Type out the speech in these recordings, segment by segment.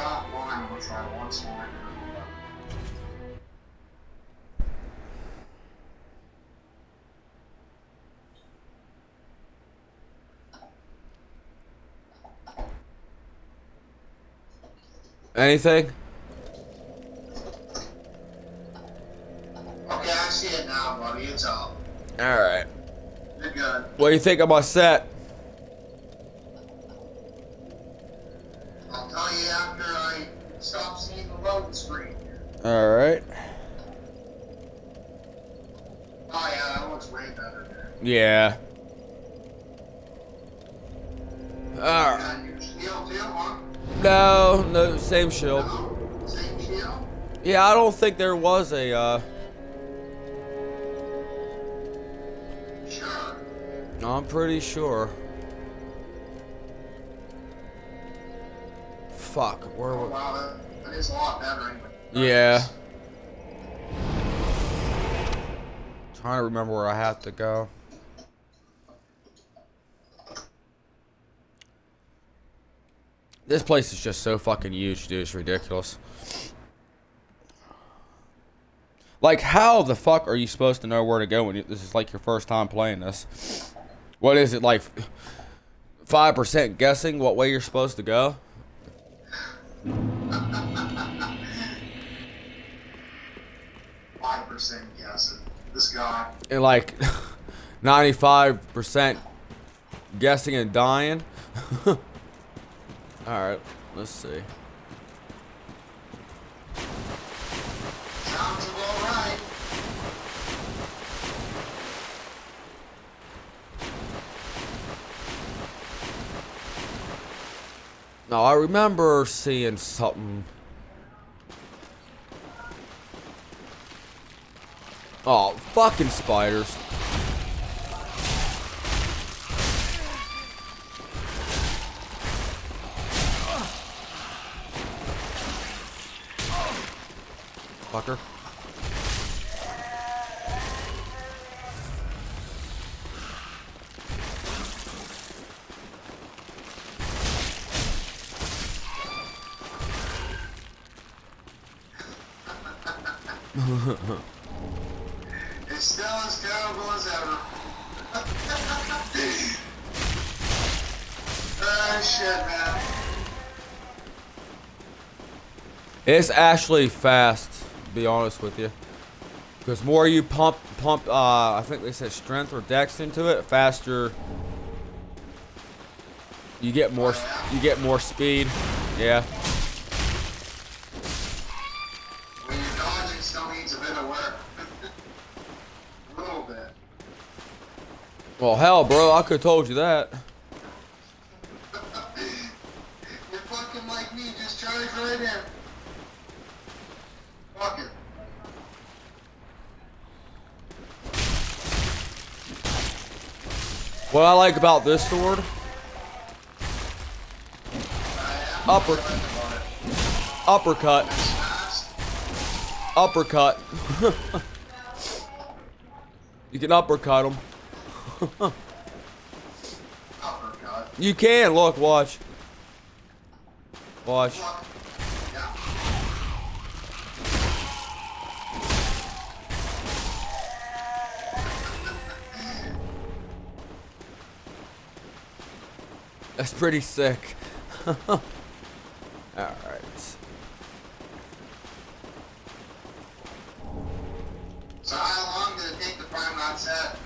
drop one, I'll try. Anything? Okay, I see it now, buddy. It's up. Alright. You're good. What do you think of my set? I'll tell you after I stop seeing the loading screen. Alright. Oh yeah, that looks way better there. Yeah. Alright. Got your shield too, huh? No, no, same shield. No? Same shield? Yeah, I don't think there was a, uh, Sure. I'm pretty sure. Fuck, where Oh wow, Yeah. Trying to remember where I have to go. This place is just so fucking huge, dude. It's ridiculous. Like, how the fuck are you supposed to know where to go when you, this is like your first time playing this? What is it, like 5% guessing what way you're supposed to go? Percent guessing. This guy. and like 95% guessing and dying. All right, let's see. Sounds about right. Now I remember seeing something. Oh, fucking spiders. It's actually fast, to be honest with you. Because more you pump, pump, uh, I think they said strength or dex into it, faster you get more, you get more speed. Yeah. Dodging, still needs a bit of work. a little bit. Well, hell, bro, I could have told you that. You're fucking like me, just charge right in. Fuck it. What I like about this sword, upper, uppercut, uppercut. you can uppercut them. You can look, watch, watch. That's pretty sick. Alright. So how long did it take to prime that set?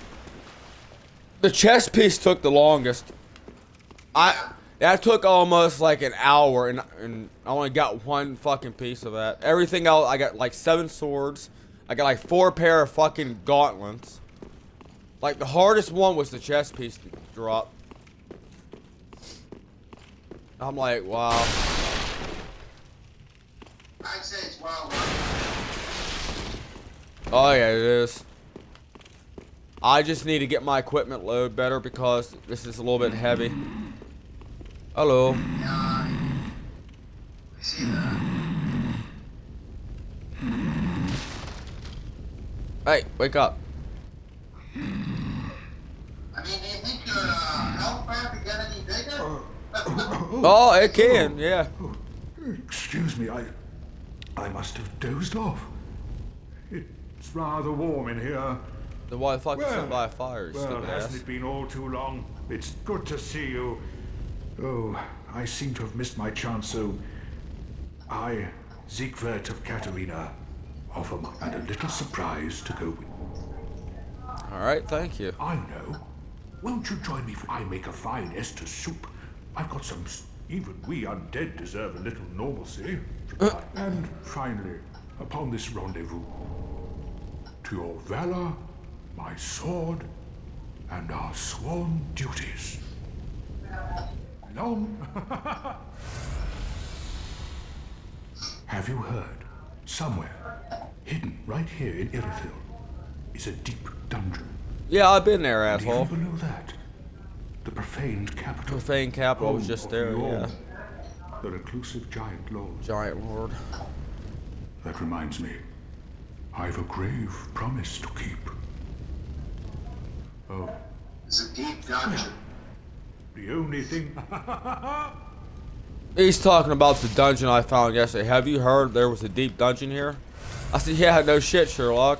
The chest piece took the longest. I that took almost like an hour and and I only got one fucking piece of that. Everything else I got like seven swords. I got like four pair of fucking gauntlets. Like the hardest one was the chest piece to drop. I'm like, wow. I'd say it's Oh yeah, it is. I just need to get my equipment load better because this is a little bit heavy. Hello. I. Hey, wake up. I mean, do you think your uh, health bigger? Oh, oh it can, yeah. Excuse me, I. I must have dozed off. It's rather warm in here. The you Well, by a fire, Well, hasn't ass? it been all too long? It's good to see you. Oh, I seem to have missed my chance, so I, Siegward of Catarina, offer my, and a little surprise to go with. Alright, thank you. I know. Won't you join me for I make a fine Estus soup? I've got some. Even we undead deserve a little normalcy. Uh. and finally, upon this rendezvous, to your valor, my sword, and our sworn duties. Long. Have you heard? Somewhere, hidden right here in Irithyll, is a deep dungeon. Yeah, I've been there, Do you even know that? The profaned capital. Profane capital was just there, Njord, yeah. The reclusive giant lord. Giant lord. That reminds me. I've a grave promise to keep. Oh, It's a deep dungeon. the only thing. He's talking about the dungeon I found yesterday. Have you heard there was a deep dungeon here? I said, yeah, no shit, Sherlock.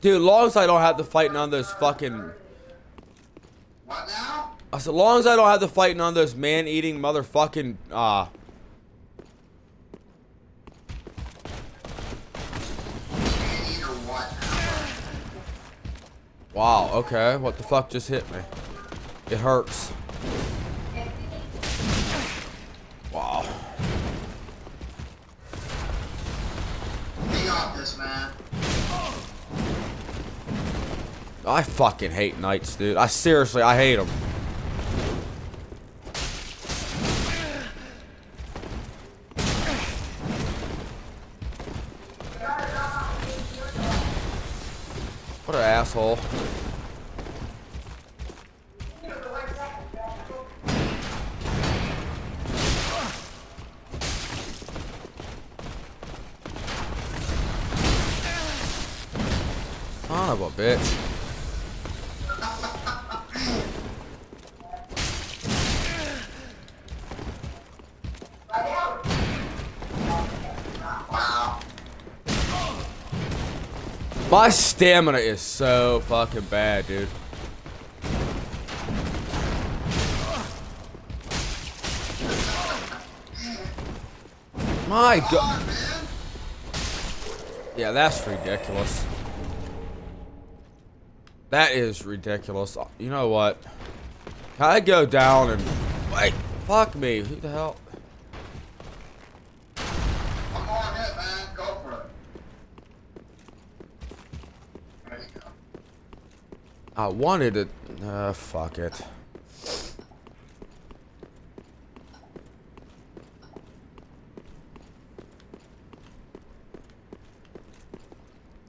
Dude, as long as I don't have to fight none of those fucking. What now? Said, long as I don't have to fight none of those man-eating motherfucking. Uh, Man eater what wow, okay. What the fuck just hit me? It hurts. Wow. I fucking hate knights, dude. I seriously, I hate them. What an asshole. My stamina is so fucking bad, dude. My god. Yeah, that's ridiculous. That is ridiculous. You know what? Can I go down and wait? Fuck me. Who the hell? Come on in, man. Go for it. There you go. I wanted it. Uh, fuck it.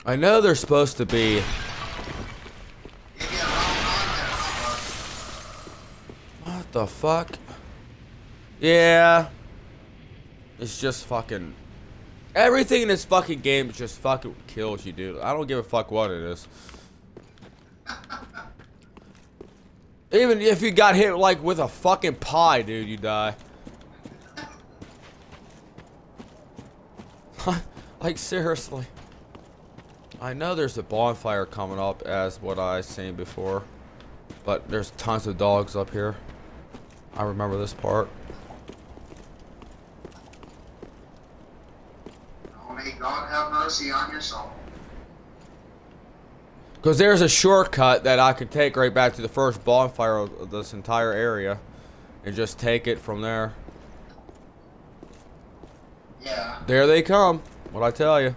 I know they're supposed to be. What the fuck? Yeah. It's just fucking. Everything in this fucking game just fucking kills you, dude. I don't give a fuck what it is. Even if you got hit like with a fucking pie, dude, you die. like seriously. I know there's a bonfire coming up as what I seen before. But there's tons of dogs up here. I remember this part. Oh, may God have mercy on your soul. Because there's a shortcut that I could take right back to the first bonfire of this entire area. And just take it from there. Yeah. There they come. What I tell you.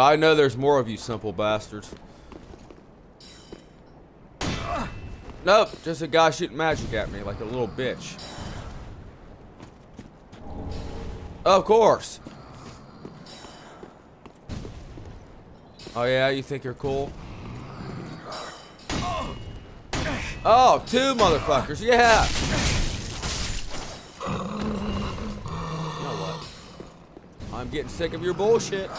I know there's more of you simple bastards. Nope, just a guy shooting magic at me like a little bitch. Of course. Oh yeah, you think you're cool? Oh, two motherfuckers, yeah. You know what? I'm getting sick of your bullshit.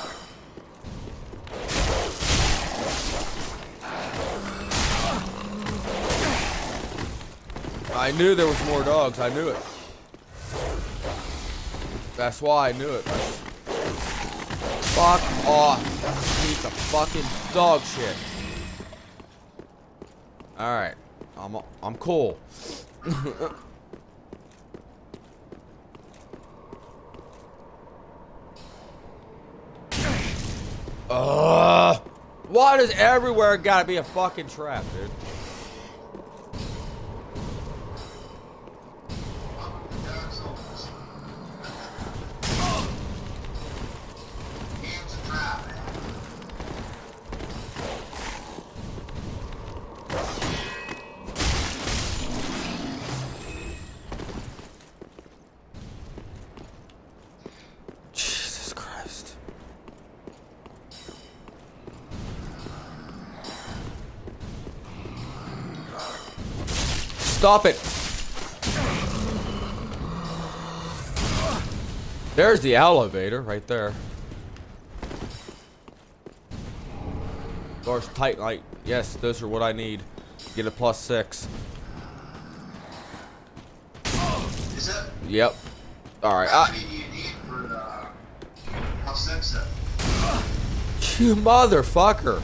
I knew there was more dogs. I knew it. That's why I knew it. Fuck off. Piece of fucking dog shit. Alright. I'm I'm cool. Ugh. Why does everywhere gotta be a fucking trap, dude? Stop it. There's the elevator right there. Doors tight light. Yes, those are what I need. Get a plus six. Is it? Yep. Alright. How I- many do you need for the plus six then? You motherfucker.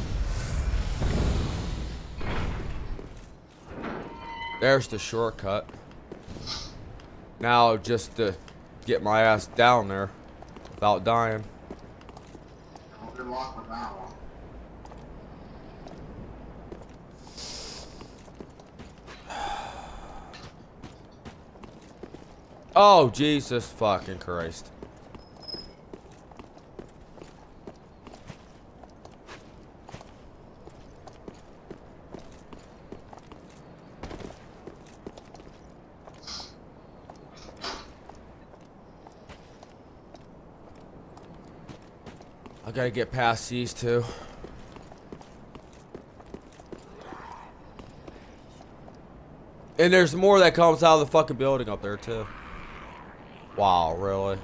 There's the shortcut. Now just to get my ass down there without dying. Well, good luck with that one. Oh, Jesus fucking Christ. Gotta get past these two. And there's more that comes out of the fucking building up there too. Wow, really?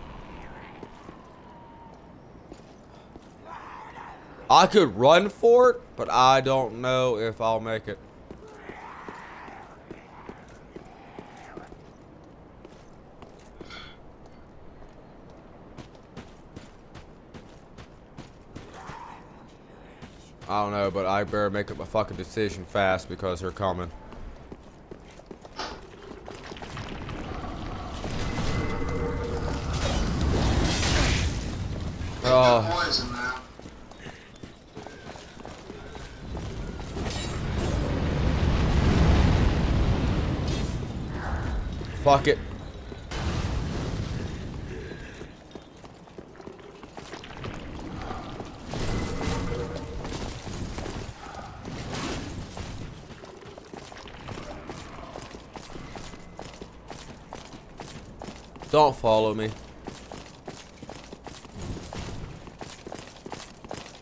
I could run for it, but I don't know if I'll make it. I don't know, but I better make up a fucking decision fast because they're coming. Oh. that poison now. Fuck it. Don't follow me.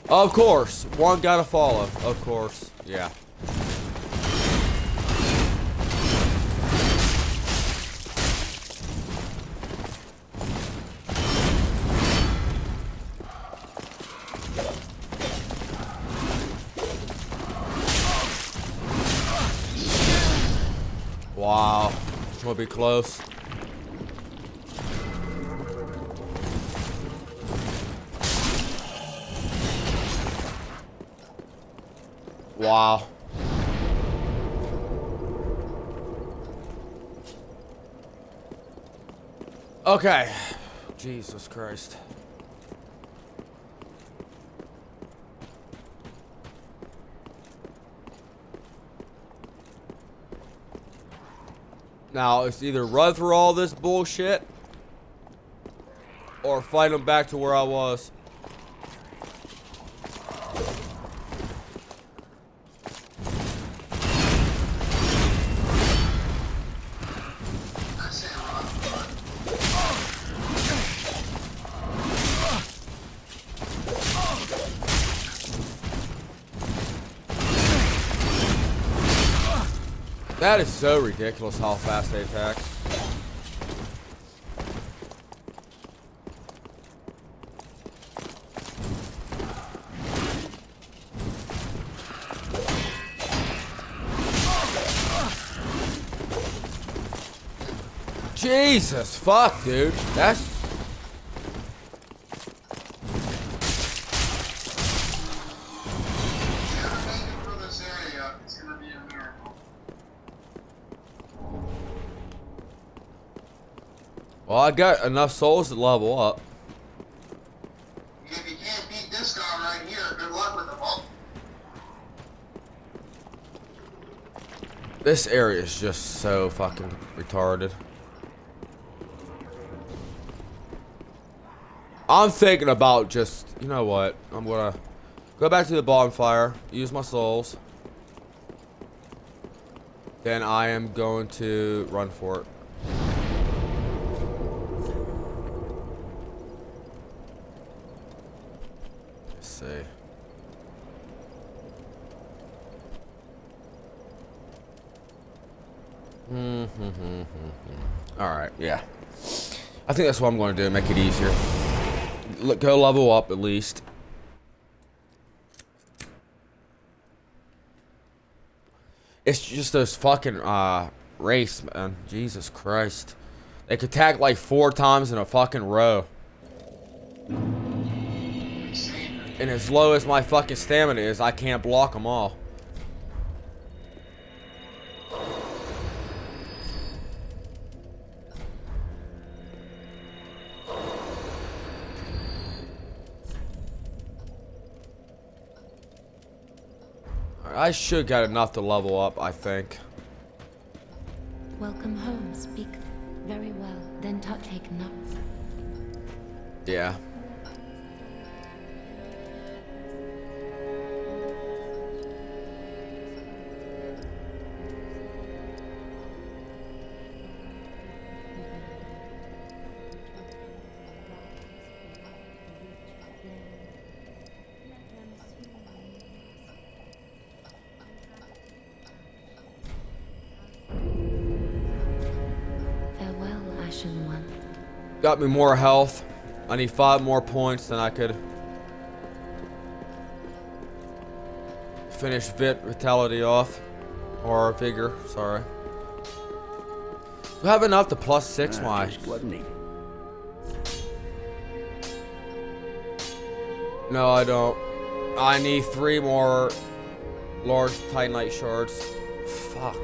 Of course. One gotta follow. Of course. Yeah. Wow. It's gonna be close. Okay. Jesus Christ. Now, it's either run through all this bullshit or fight them back to where I was. That is so ridiculous how fast they attack. Jesus, fuck, dude. That's I got enough souls to level up. If you can't beat this guy right here, good luck with This area is just so fucking retarded. I'm thinking about just, you know what? I'm gonna go back to the bonfire, use my souls. Then I am going to run for it. Let's see. Mm-hmm, mm-hmm, mm-hmm. All right, yeah. I think that's what I'm going to do. Make it easier. Look, go level up at least. It's just those fucking uh race, man. Jesus Christ. They could attack like four times in a fucking row. And as low as my fucking stamina is, I can't block them all. I should get enough to level up, I think. Welcome home. Speak very well. Then touch taken up. Yeah. Got me more health. I need five more points than I could finish Vit Vitality off. Or Vigor, sorry. Do I have enough to plus six my... Artist. No, I don't. I need three more large Titanite shards. Fuck.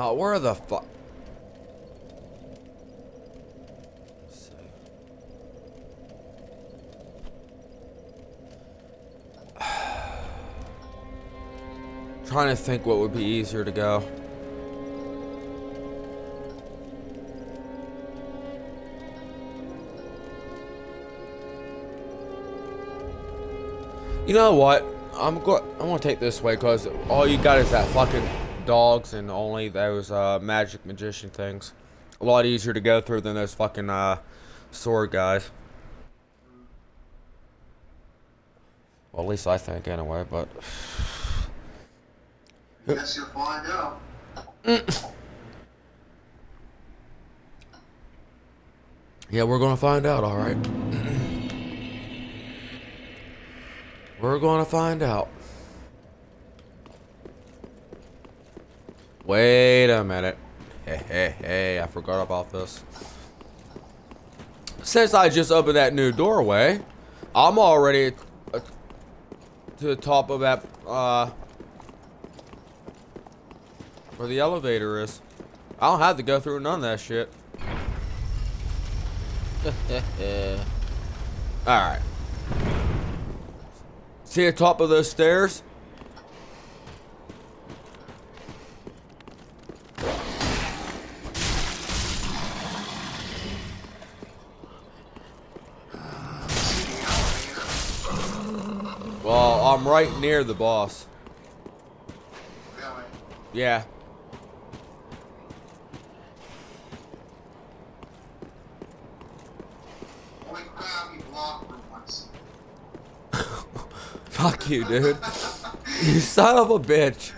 Oh, where the fuck? Trying to think what would be easier to go. You know what? I'm go. I'm gonna take this way because all you got is that fucking dogs and only those uh, magic magician things. A lot easier to go through than those fucking uh, sword guys. Well, at least I think anyway. But Guess you'll find out. yeah, we're gonna find out. All right. we're gonna find out. Wait a minute. Hey, hey, hey, I forgot about this. Since I just opened that new doorway, I'm already to the top of that, uh, where the elevator is. I don't have to go through none of that shit. Alright. See the top of those stairs? Well, I'm right near the boss. Really? Yeah. Fuck you, dude. you son of a bitch.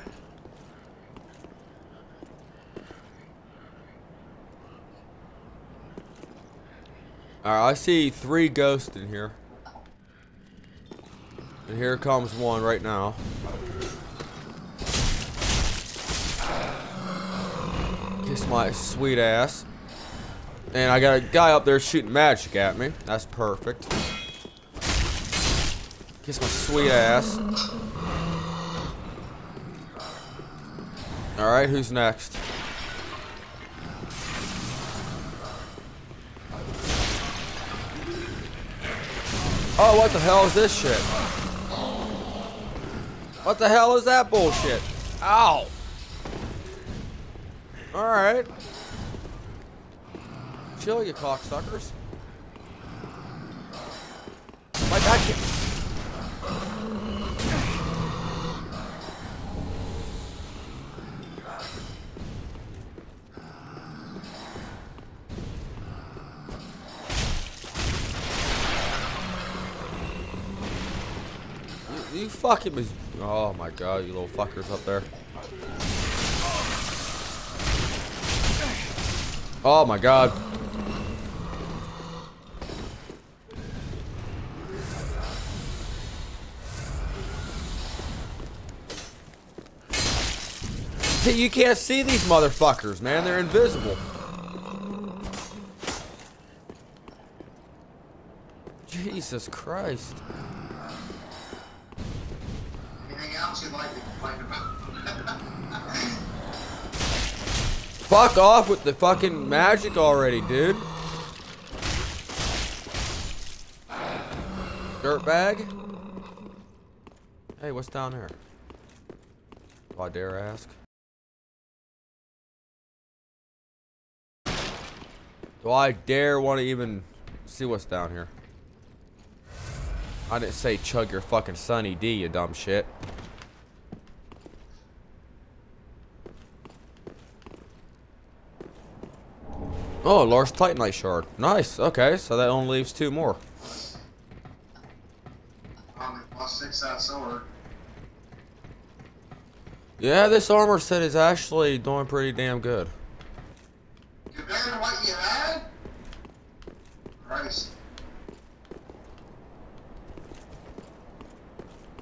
Alright, I see three ghosts in here. And here comes one right now. Kiss my sweet ass. And I got a guy up there shooting magic at me. That's perfect. Kiss my sweet ass. Alright, who's next? Oh, what the hell is this shit? What the hell is that bullshit? Ow! Alright. Chill, you cocksuckers. Like, I can't. You, you fucking Oh my god, you little fuckers up there. Oh my god. You can't see these motherfuckers, man. They're invisible. Jesus Christ. Anything else you'd like to complain about? Fuck off with the fucking magic already, dude. Dirtbag? Hey, what's down there? Do oh, I dare ask? Do I dare want to even see what's down here? I didn't say chug your fucking Sunny D, you dumb shit. Oh, large Titanite shard. Nice. Okay, so that only leaves two more. plus Six sword. Yeah, this armor set is actually doing pretty damn good. Compared to what you had? Christ.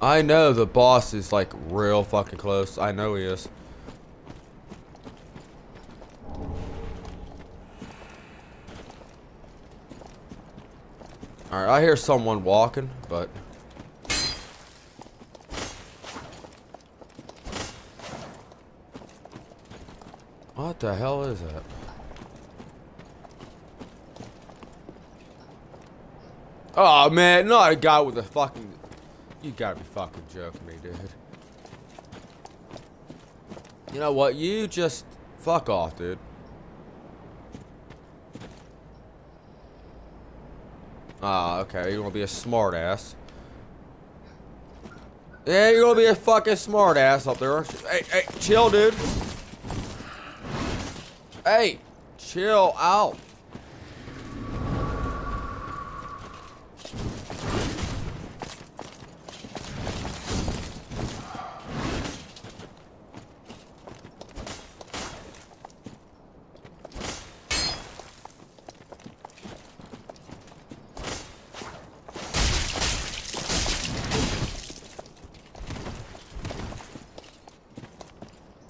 I know the boss is like real fucking close. I know he is. Alright, I hear someone walking, but... What the hell is that? Oh man, not a guy with a fucking... You gotta be fucking joking me, dude. You know what? You just... Fuck off, dude. Ah, okay. You're gonna be a smartass. Yeah, you're gonna be a fucking smartass up there. Hey, hey, chill, dude. Hey, chill out.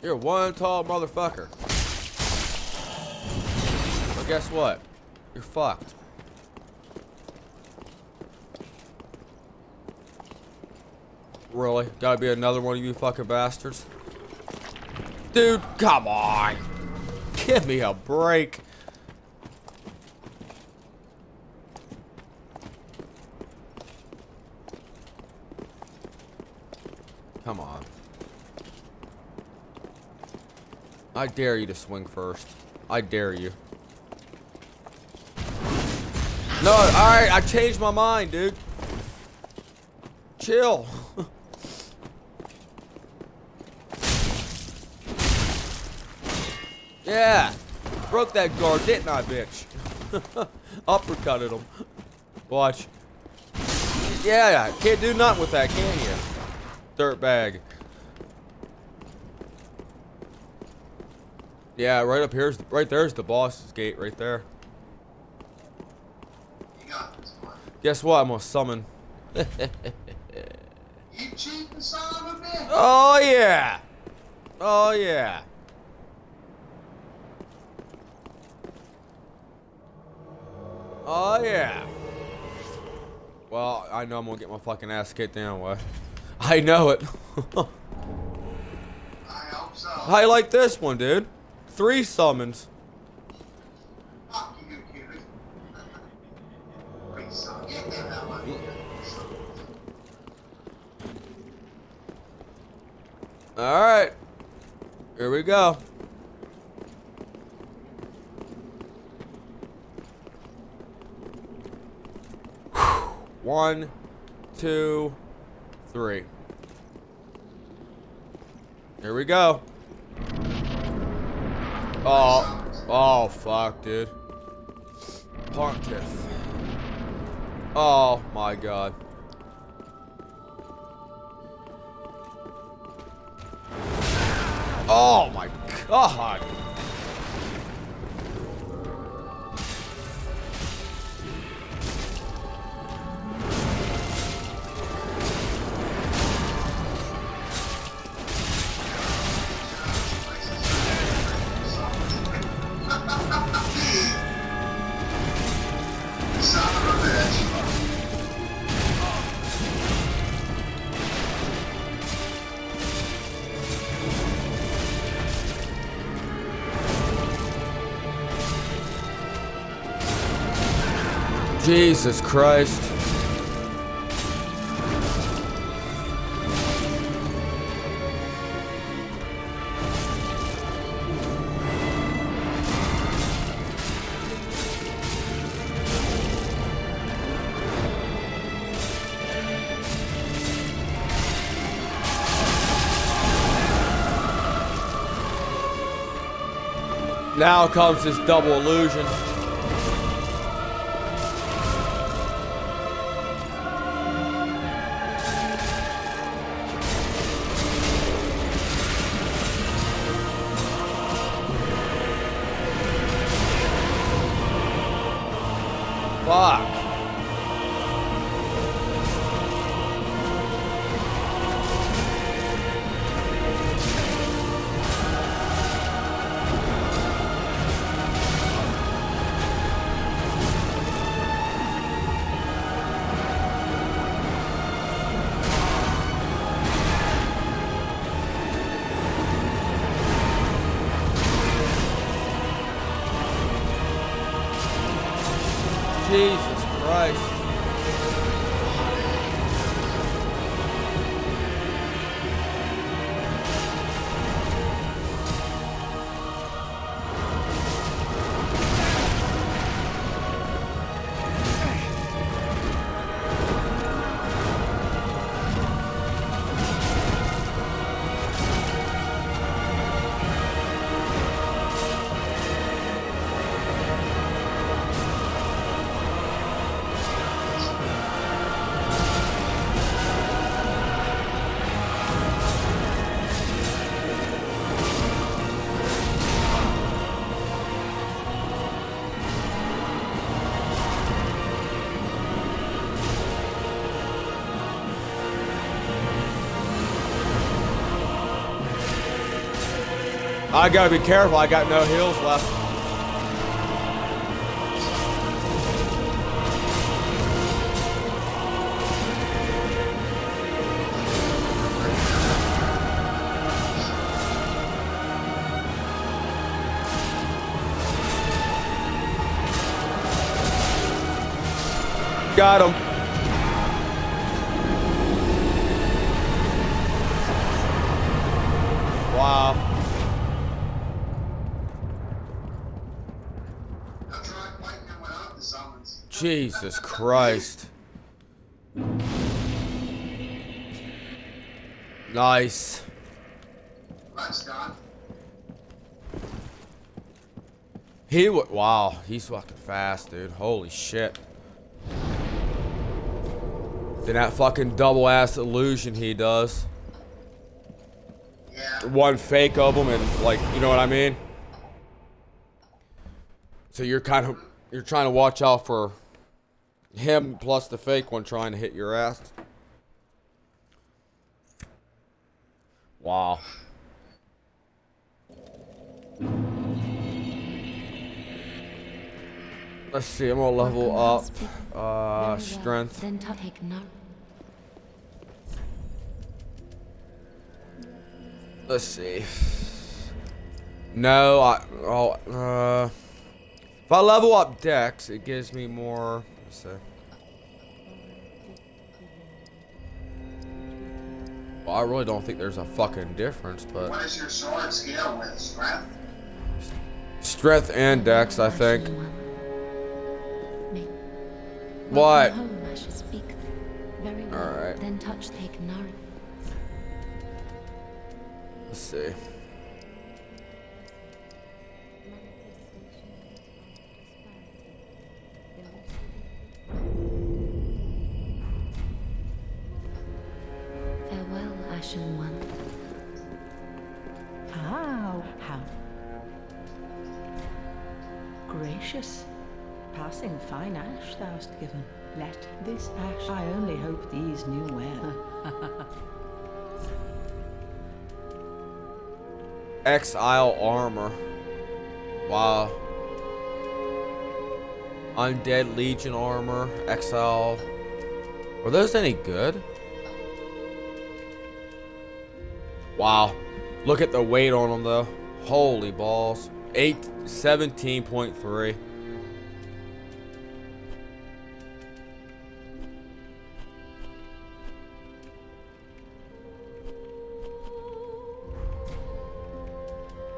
You're one tall motherfucker. But guess what? You're fucked. Really? Gotta be another one of you fucking bastards? Dude, come on. Give me a break. Come on. I dare you to swing first. I dare you. No, alright, I changed my mind, dude. Chill. yeah. Broke that guard, didn't I, bitch? Uppercutted him. Watch. Yeah, can't do nothing with that, can you? Dirt Yeah, right up here's right there's the boss's gate right there. You got this one. Guess what? I'm gonna summon. You cheating son of a bitch! Oh yeah. Oh yeah. Oh yeah. Well, I know I'm gonna get my fucking ass kicked anyway. I know it. I hope so. I like this one, dude. Three summons. Fuck you, cutie. Wait, son, get the hell out of here. All right. Here we go. One, two, three. Here we go. Oh, oh, fuck, dude. Pontiff. Oh my god. Oh my god. Jesus Christ. Now comes this double illusion. Fuck. I gotta be careful, I got no heals left. Jesus Christ. Nice. He wa wow, he's fucking fast, dude. Holy shit. Then that fucking double ass illusion he does. Yeah. One fake of them and like, you know what I mean? So you're kind of you're trying to watch out for him plus the fake one trying to hit your ass. Wow. Let's see, I'm gonna level up uh strength. Take note. Let's see. No, I oh uh if I level up Dex, it gives me more let's. Well, I really don't think there's a fucking difference, but What is your sword scale with? Strength? strength and Dex, I think. Ashen What? Welcome home, I shall speak. Very well. Alright. Then touch take note. Let's see. Farewell, Ashen One. How? How? Gracious. Passing fine ash thou'st given. Let this ash, I only hope these knew well. Exile armor. Wow. Undead Legion armor. Exile. Were those any good? Wow. Look at the weight on them though. Holy balls. 8 17.3.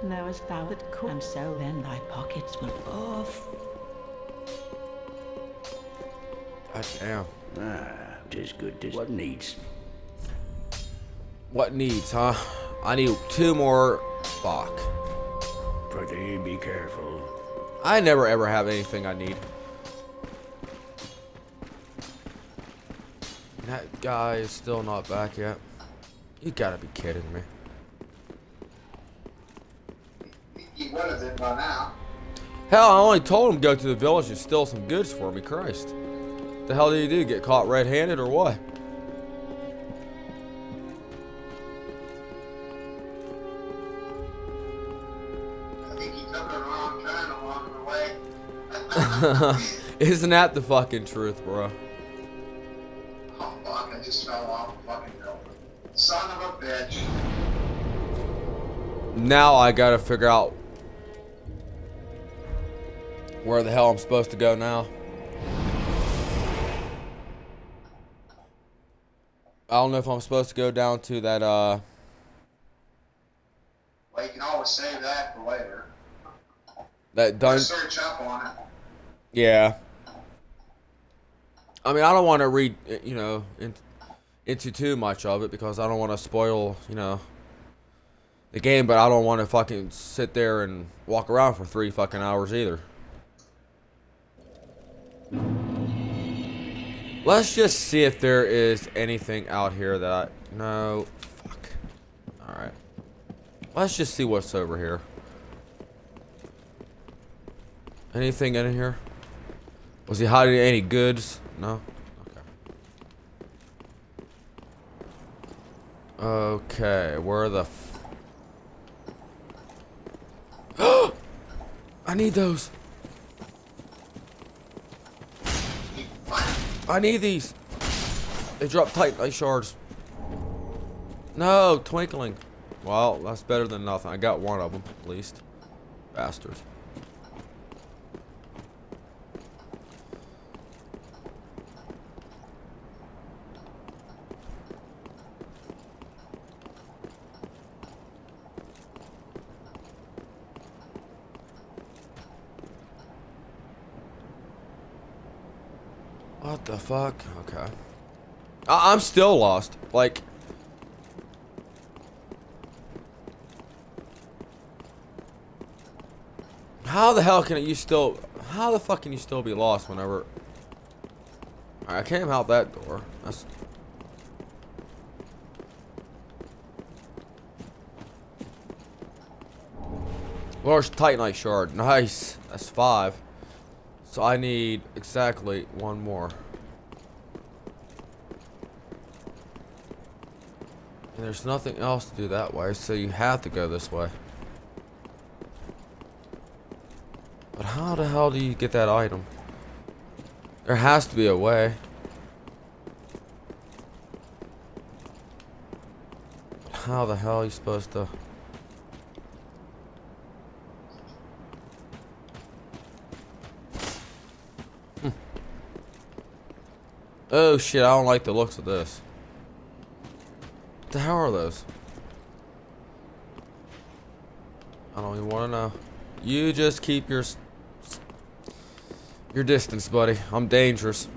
Knowest thou that and so then thy pockets will off. God damn. Ah, tis good, tis what needs. What needs, huh? I need two more fuck. Prithee, be careful. I never ever have anything I need. That guy is still not back yet. You gotta be kidding me. He would have been by now. Hell, I only told him to go to the village and steal some goods for me. Christ. The hell did he do? Get caught red-handed or what? Isn't that the fucking truth, bro? Oh fuck, I just fell off fucking. Son of a bitch. Now I gotta figure out where the hell I'm supposed to go now. I don't know if I'm supposed to go down to that, uh, Well, you can always save that for later. that dun- Search up on it. Yeah. I mean, I don't want to read, uh, you know, in, into too much of it because I don't want to spoil, you know, the game, but I don't want to fucking sit there and walk around for three fucking hours either. Let's just see if there is anything out here that I, no, fuck. Alright. Let's just see what's over here. Anything in here? Was he hiding any goods? No? Okay. Okay, where the f- I need those. I need these. They drop titanite shards. No, twinkling. Well, that's better than nothing. I got one of them, at least. Bastards. Fuck? Okay. I I'm still lost. Like. How the hell can you still... How the fuck can you still be lost whenever... I came out that door. That's... Large Titanite shard. Nice. That's five. So I need exactly one more. And there's nothing else to do that way, so you have to go this way. But how the hell do you get that item? There has to be a way. How the hell are you supposed to... Hmm. Oh shit, I don't like the looks of this. The hell are those? I don't even want to know. You just keep your your distance, buddy. I'm dangerous.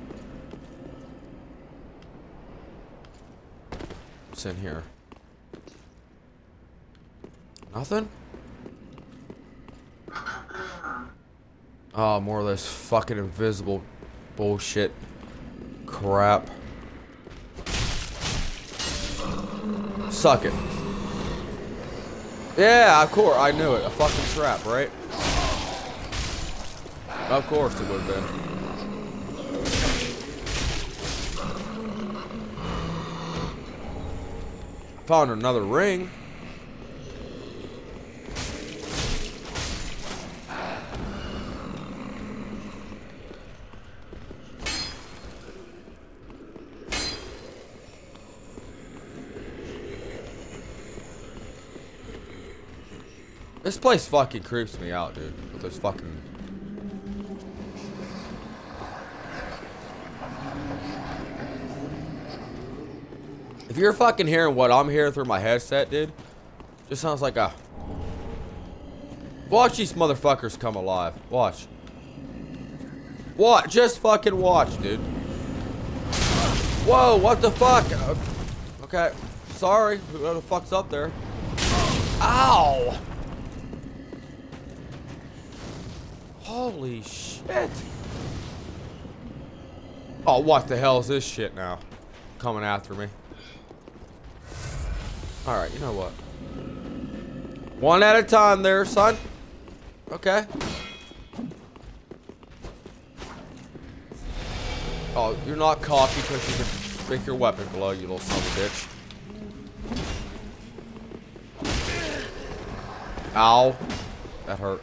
What's in here? Nothing? Oh, more of this fucking invisible bullshit crap. Suck it. Yeah, of course. I knew it. A fucking trap, right? Of course it would have been. Found another ring. Place fucking creeps me out, dude. With those fucking If you're fucking hearing what I'm hearing through my headset, dude, just sounds like a... Watch these motherfuckers come alive. Watch. What? Just fucking watch, dude. Whoa, what the fuck? Okay, sorry. Who the fuck's up there? Ow! Holy shit. Oh, what the hell is this shit now? Coming after me. Alright, you know what? One at a time there, son. Okay. Oh, you're not cocky because you can make your weapon glow, you little son of a bitch. Ow. That hurt.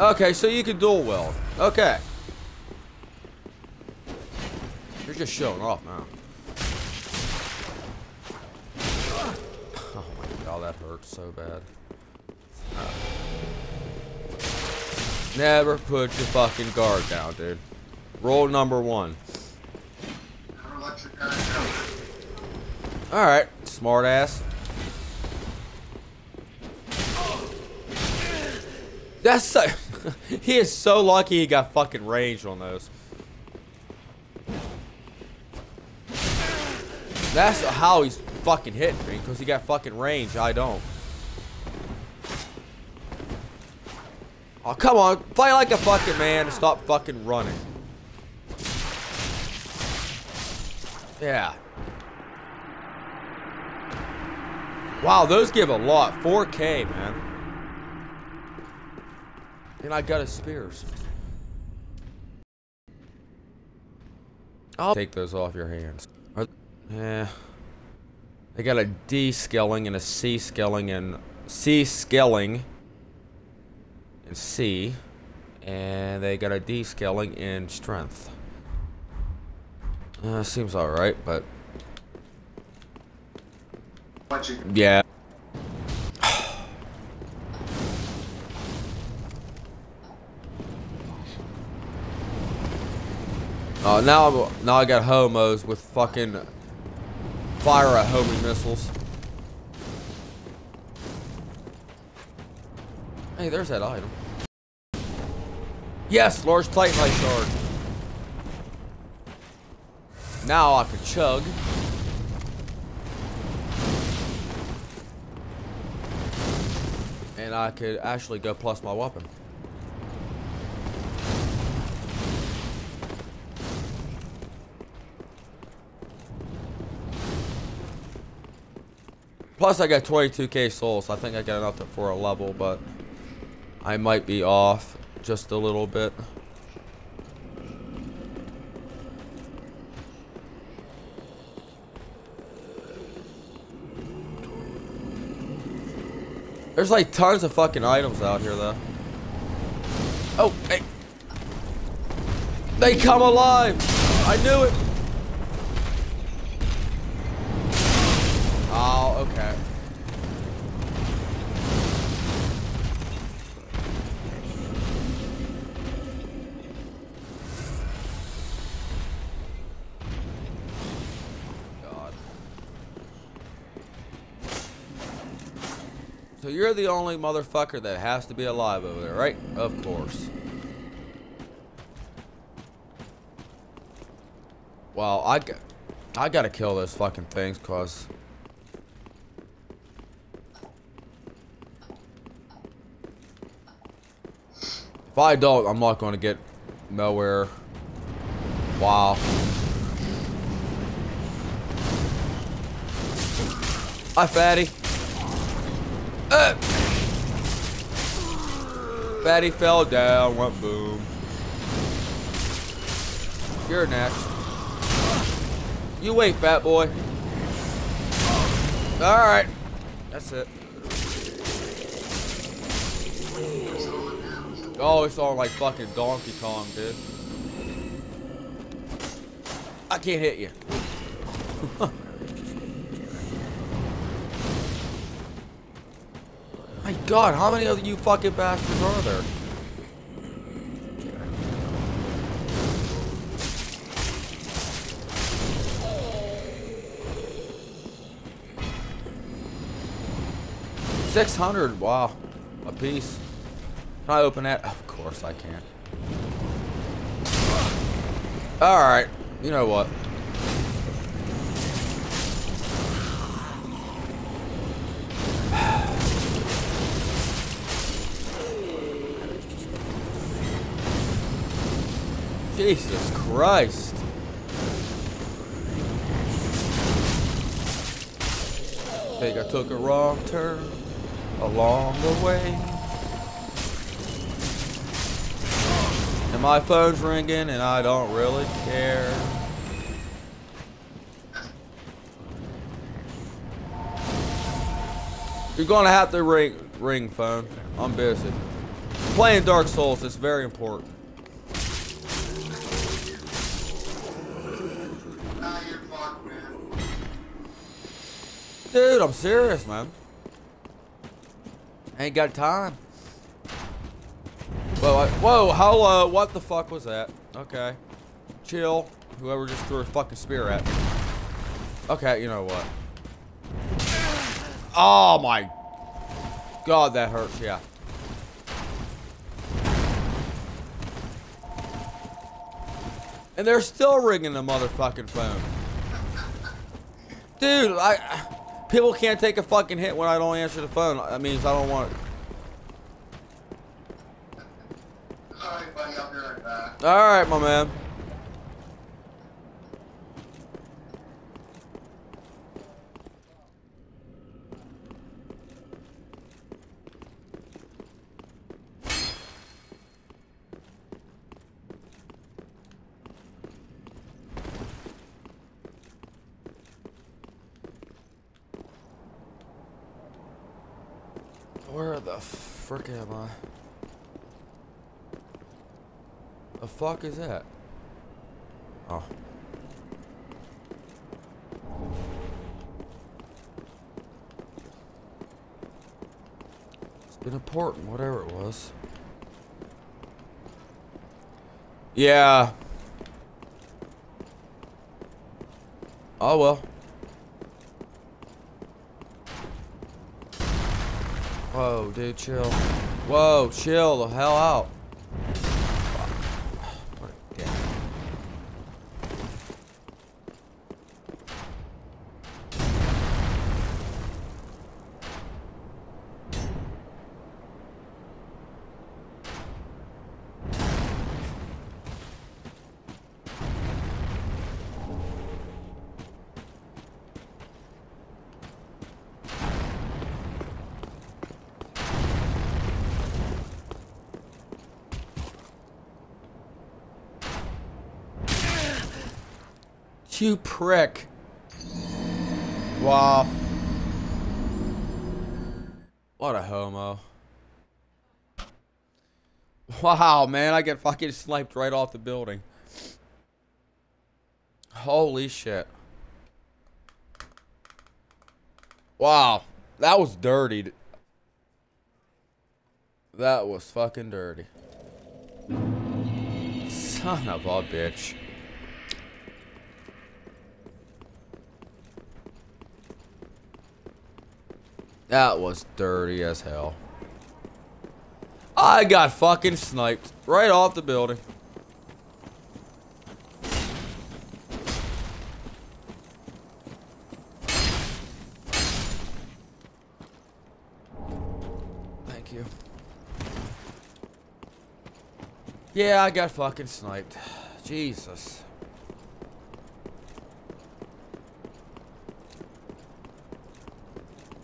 Okay, so you can dual wield. Okay. You're just showing off now. Oh my god, that hurts so bad. Uh. Never put your fucking guard down, dude. Rule number one. Alright, smart ass. That's so. he is so lucky he got fucking range on those. That's how he's fucking hitting me, because he got fucking range. I don't. Oh, come on. Fight like a fucking man and stop fucking running. Yeah. Wow, those give a lot. 4K, man. And I got a spears. I'll take those off your hands. Are, yeah. They got a D scaling and a C scaling and C scaling and C. And they got a D scaling in strength. Uh, seems alright, but Yeah. Oh, now I'm, now I got homos with fucking fire at homing missiles. Hey, there's that item. Yes, large plate titanite shard. Now I can chug. I could actually go plus my weapon. Plus I got 22k souls. I think I got enough for a level, but I might be off just a little bit. There's like tons of fucking items out here though. Oh, hey. They come alive! I knew it! Oh, okay. So you're the only motherfucker that has to be alive over there, right? Of course. Well, I I gotta kill those fucking things, cause if I don't, I'm not gonna get nowhere. Wow. Hi, fatty. Fatty fell down, went boom. You're next. You wait, fat boy. Alright. That's it. Oh, it's all like fucking Donkey Kong, dude. I can't hit you. god, how many of you fucking bastards are there? Six hundred, wow, a piece. Can I open that? Of course I can. All right, you know what? Jesus Christ. Think I took a wrong turn along the way. And my phone's ringing and I don't really care. You're gonna have to ring ring phone. I'm busy. Playing Dark Souls is very important. Dude, I'm serious, man. Ain't got time. Whoa, I, whoa, hello, uh, what the fuck was that? Okay. Chill. Whoever just threw a fucking spear at me. Okay, you know what? Oh my god, that hurts, yeah. And they're still ringing the motherfucking phone. Dude, I people can't take a fucking hit when I don't answer the phone. That means I don't want it. Alright, buddy, I'll be right back. All right, my man. the frick am I? The fuck is that? Oh. It's been important, whatever it was. Yeah. Oh well. Whoa, dude, chill. Whoa, chill the hell out. What a dick. You prick. Wow. What a homo. Wow, man, I get fucking sniped right off the building. Holy shit. Wow, that was dirty. That was fucking dirty. Son of a bitch. That was dirty as hell. I got fucking sniped right off the building. Thank you. Yeah, I got fucking sniped. Jesus.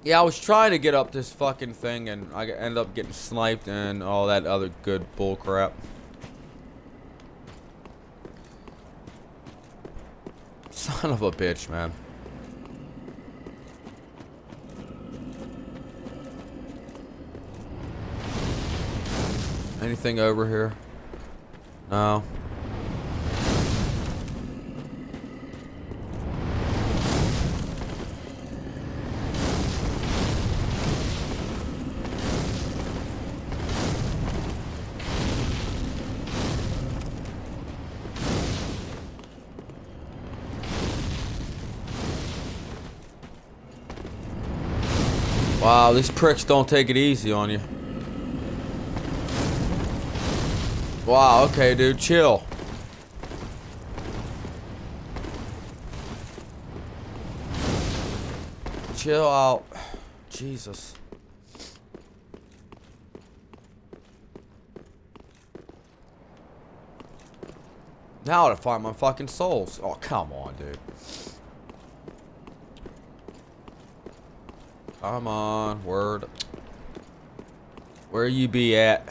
Yeah, I was trying to get up this fucking thing and I ended up getting sniped and all that other good bullcrap. Son of a bitch, man. Anything over here? No. These pricks don't take it easy on you. Wow, okay, dude, chill. Chill out. Jesus. Now to find my fucking souls. Oh, come on, dude. Come on, word. Where you be at?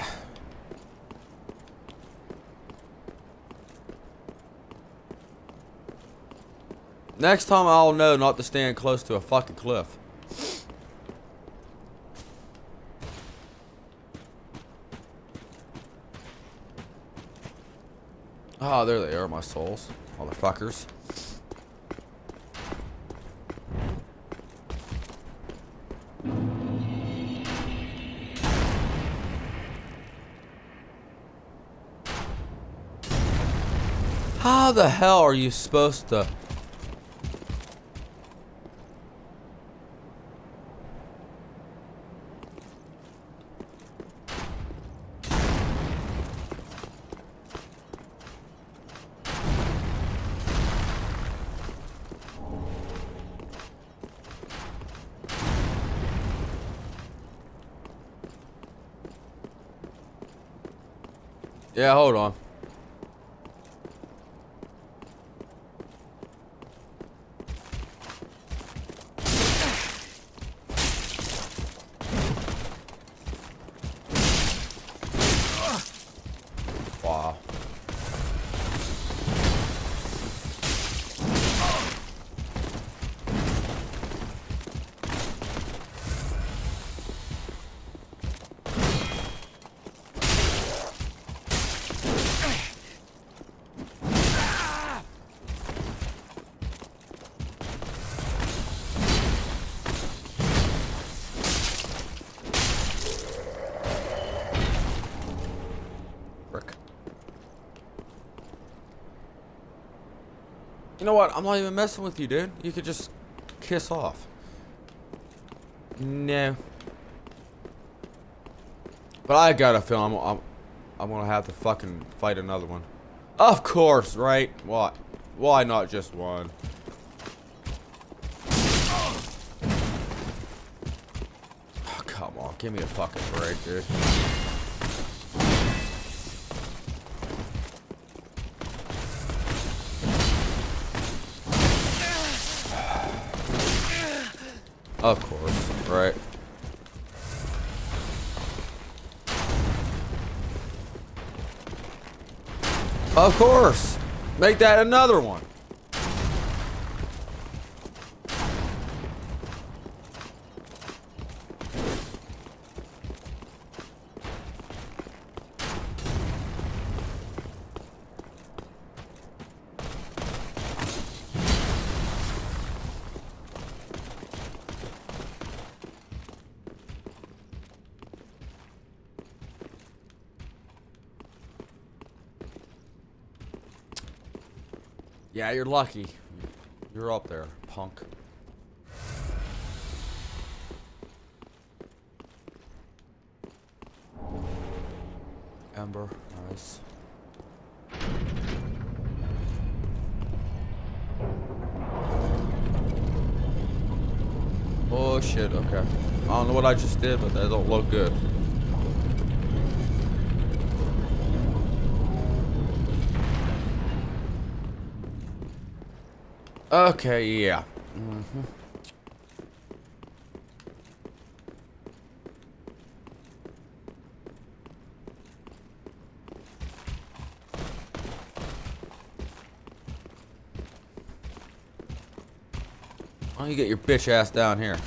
Next time I'll know not to stand close to a fucking cliff. Oh, there they are, my souls. Motherfuckers. The hell are you supposed to... Yeah, hold on. Wow. You know what? I'm not even messing with you, dude. You could just kiss off. No. But I got a feeling I'm, I'm, I'm gonna have to fucking fight another one. Of course, right? What? Why not just one? Oh, come on, give me a fucking break, dude. Course! Make that another one! Yeah, you're lucky. You're up there, punk. Ember, nice. Oh shit, okay. I don't know what I just did, but that don't look good. Okay, yeah. hmm Why don't you get your bitch ass down here?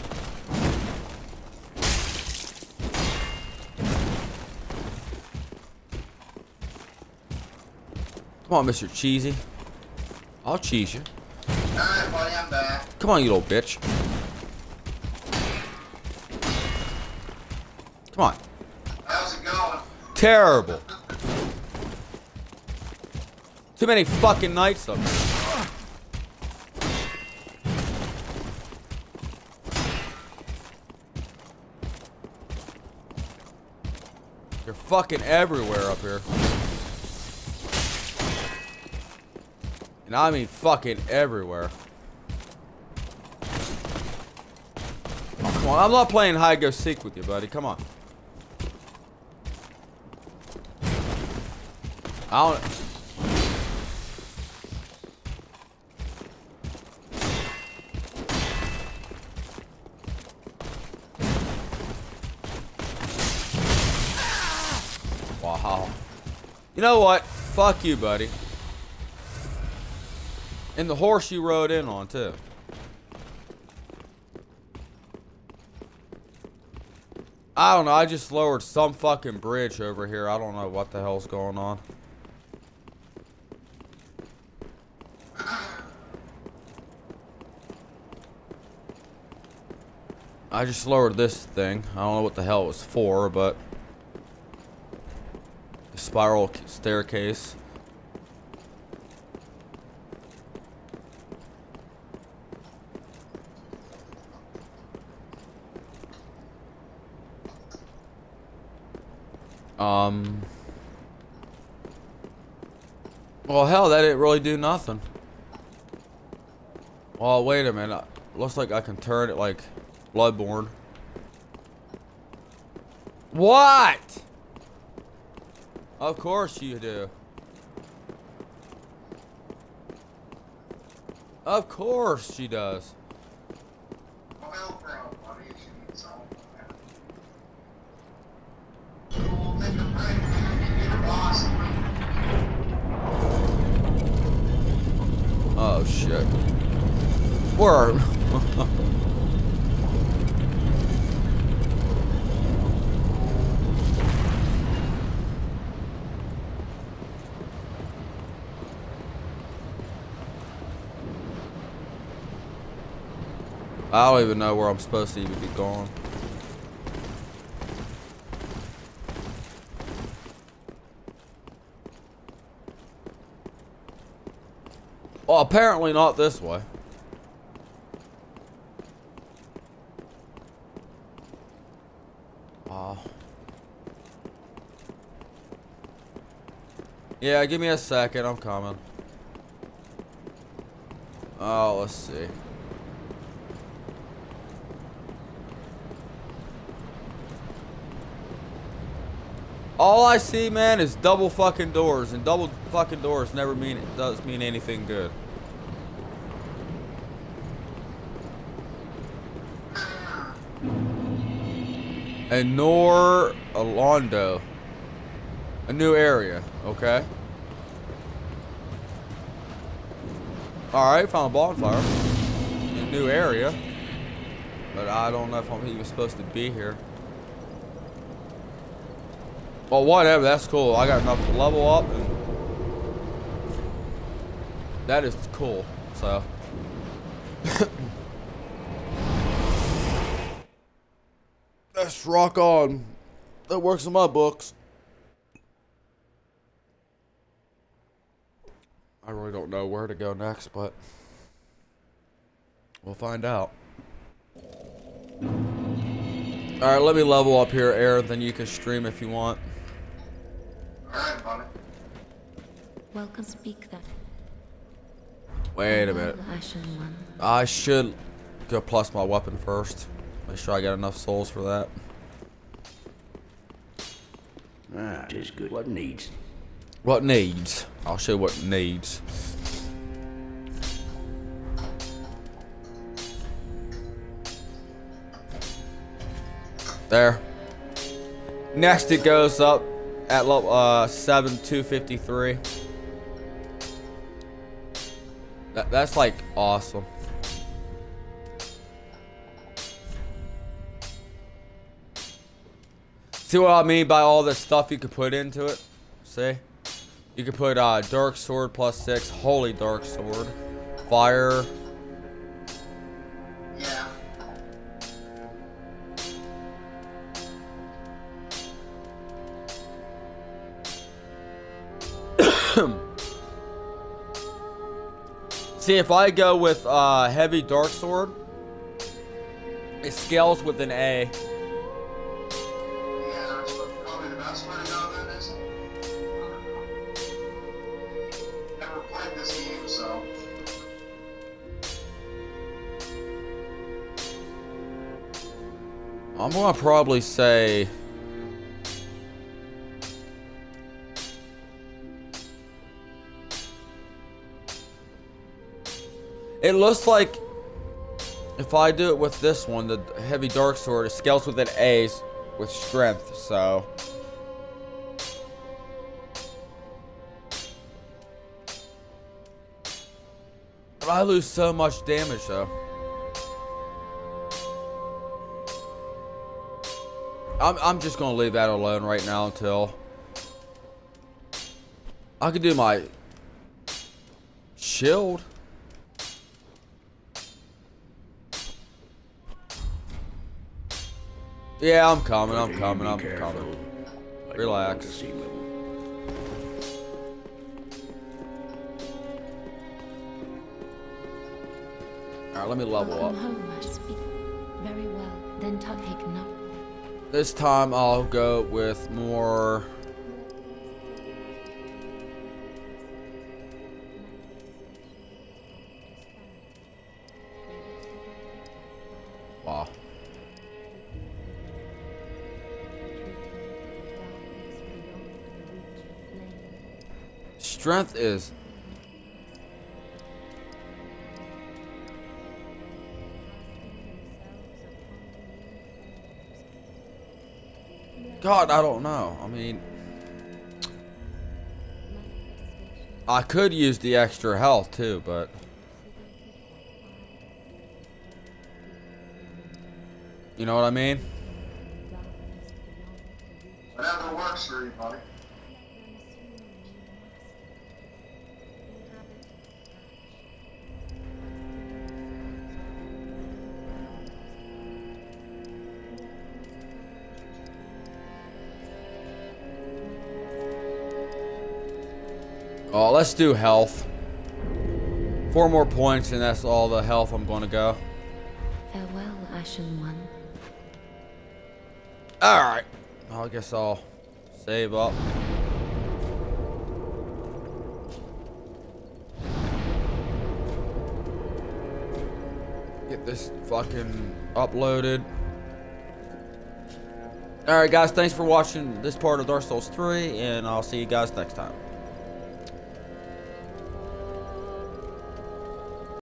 Come on, Mr. Cheesy. I'll cheese you. Alright, buddy, I'm back. Come on, you little bitch. Come on. How's it going? Terrible. Too many fucking knights up there. You're fucking everywhere up here. I mean fucking everywhere. Come on, I'm not playing hide go seek with you, buddy. Come on. I don't. Wow. You know what? Fuck you, buddy. And the horse you rode in on, too. I don't know. I just lowered some fucking bridge over here. I don't know what the hell's going on. I just lowered this thing. I don't know what the hell it was for, but... The spiral staircase. Um. Well, hell, that didn't really do nothing. Well, wait a minute. Looks like I can turn it like Bloodborne. What? Of course you do. Of course she does. Word. I don't even know where I'm supposed to even be going. Well, apparently not this way. Yeah, give me a second. I'm coming. Oh, let's see. All I see, man, is double fucking doors, and double fucking doors never mean it does mean anything good. And Anor Londo. A new area, okay. Alright, found a bonfire. In a new area. But I don't know if I'm even supposed to be here. Well, whatever, that's cool. I got enough to level up. And that is cool, so. That's rock on. That works in my books. Really don't know where to go next, but we'll find out. Alright, let me level up here, Aaron, then you can stream if you want. Alright, buddy. Welcome, speak that. Wait a minute. I should go plus my weapon first. Make sure I got enough souls for that. Ah, tis good. What needs? What needs? I'll show you what needs. There. Next it goes up at level uh, 7253. That, that's like awesome. See what I mean by all the stuff you could put into it? See? You could put uh, Dark Sword plus 6, Holy Dark Sword, Fire. Yeah. See, if I go with uh, Heavy Dark Sword, it scales with an A. I'm gonna probably say. It looks like if I do it with this one, the heavy dark sword, it scales with an A with strength, so. I lose so much damage though. I'm, I'm just gonna leave that alone right now until I could do my shield. Yeah, I'm coming. I'm coming. I'm coming. Relax. want to see them. All right, let me level up. home, I speak. Very well. Then Tuthaken no. This time I'll go with more. Wow. Strength is. God, I don't know. I mean, I could use the extra health too, but you know what I mean? Oh, let's do health Four more points, and that's all the health I'm going to go. Farewell, Ashen One. Alright. I guess I'll save up. Get this fucking uploaded. Alright guys, thanks for watching this part of Dark Souls 3, and I'll see you guys next time.